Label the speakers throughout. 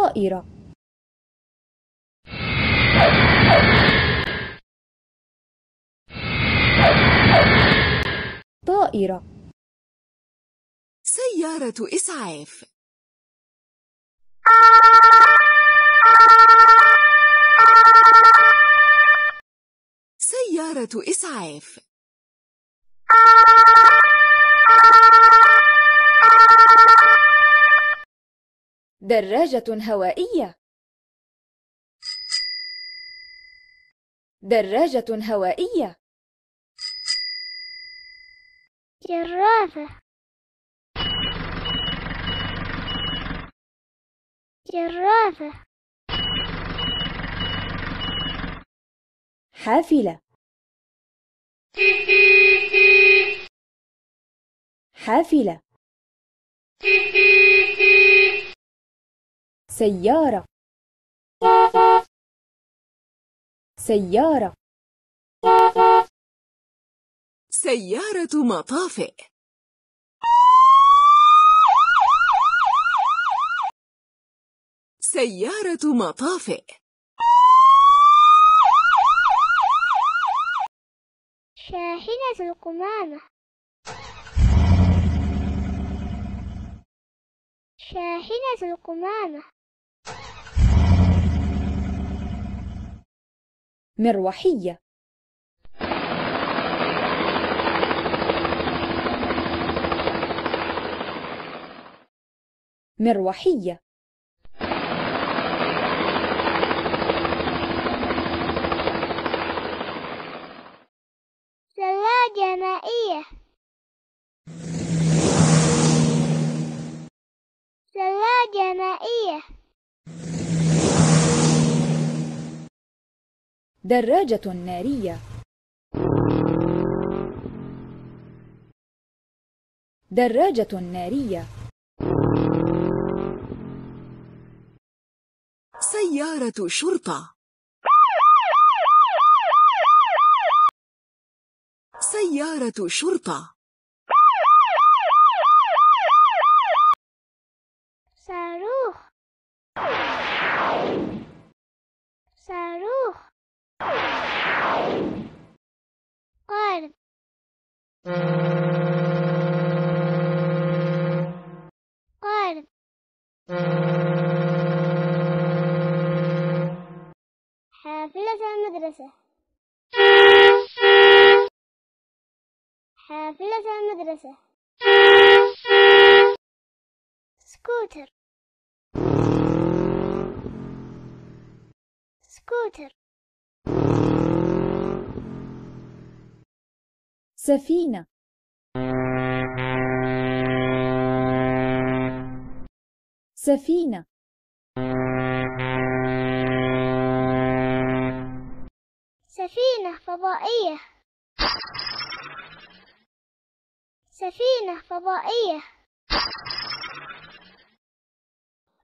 Speaker 1: طائرة. طائرة.
Speaker 2: سيارة إسعاف. سيارة إسعاف.
Speaker 1: دراجة هوائية. دراجة هوائية.
Speaker 3: جرافة. جرافة.
Speaker 1: حافلة. حافلة. سيارة. سيارة.
Speaker 2: سيارة مطافئ. سيارة مطافئ.
Speaker 3: شاحنة القمامة. شاحنة القمامة.
Speaker 1: مروحية. مروحية.
Speaker 3: ثلاجة مائية ثلاجة مائية
Speaker 1: دراجة نارية. دراجة نارية.
Speaker 2: سيارة شرطة. سيارة شرطة.
Speaker 3: حافلة المدرسة. حافلة المدرسة. سكوتر. سكوتر.
Speaker 1: سفينة. سفينة.
Speaker 3: فضائية. سفينة فضائية.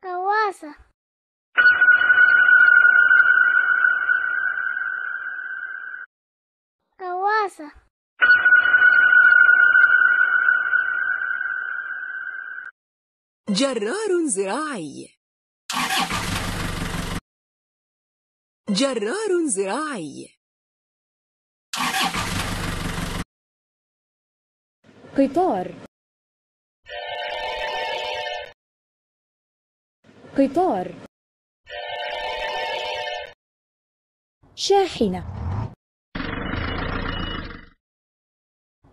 Speaker 3: غواصة. غواصة.
Speaker 2: جرار زراعي. جرار زراعي.
Speaker 1: قطار. قطار. شاحنة.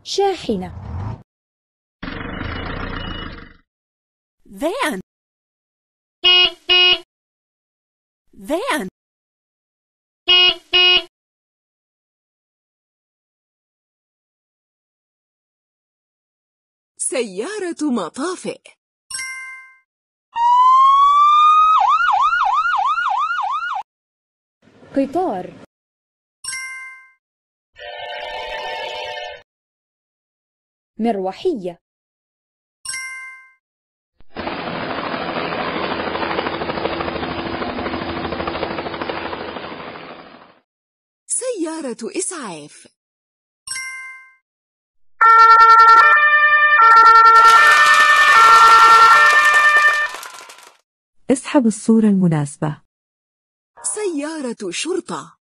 Speaker 1: شاحنة.
Speaker 2: Van. Van. سيارة مطافئ.
Speaker 1: قطار. مروحية.
Speaker 2: سيارة إسعاف.
Speaker 4: اسحب الصورة المناسبة.
Speaker 2: سيارة شرطة.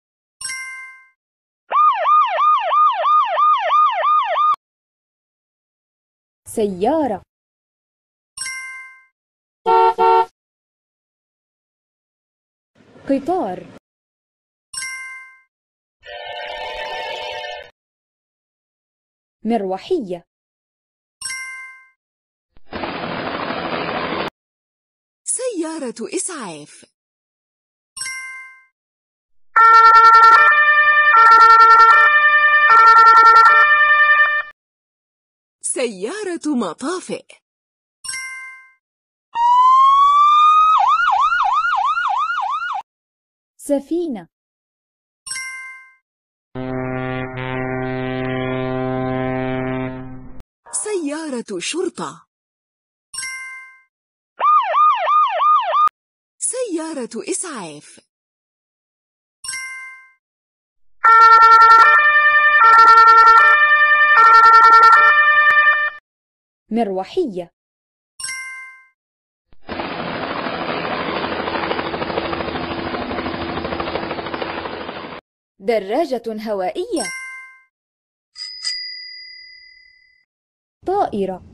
Speaker 1: سيارة. قطار. مروحية.
Speaker 2: سيارة إسعاف. سيارة مطافئ.
Speaker 1: سفينة.
Speaker 2: سيارة شرطة. إسعاف.
Speaker 1: مروحية. دراجة هوائية. طائرة.